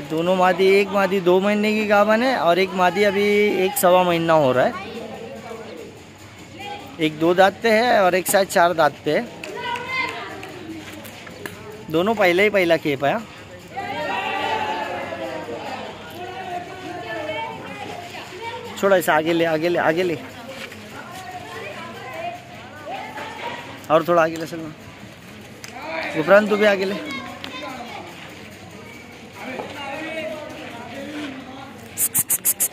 दोनों मादी, एक मादी दो महीने की गावन है और एक मादी अभी एक सवा महीना हो रहा है। एक दो दांत पे है और एक शायद चार दांत पे है। दोनों पहले ही पहला खेप है छोड़ा इसे आगे ले आगे ले आगे ले। और थोड़ा आगे ले सकना उपरांत तू भी आगे ले। Tss, tss, tss, tss.